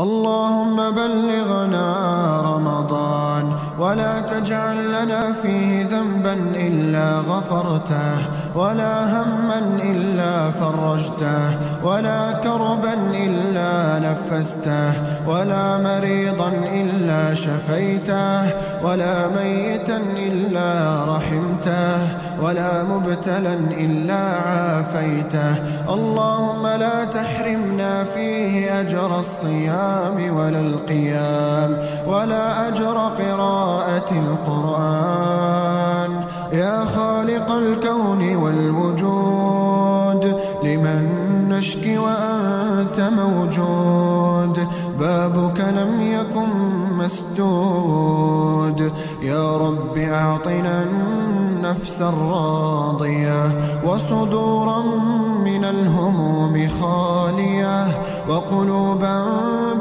اللهم بلغنا رمضان ولا تجعل لنا فيه ذنبا إلا غفرته ولا هما إلا فرجته ولا كربا إلا نفسته ولا مريضا إلا شفيته ولا ميتا إلا رحمته ولا مبتلا إلا عافيته اللهم لا تحرمنا فيه أجر الصيام ولا القيام ولا أجر قراءة القرآن. يا خالق الكون والوجود لمن نشكي وأنت موجود؟ بابك لم يكن مسدود. يا رب أعطنا النفس الراضية وصدورا من الهموم خالية وقلوبا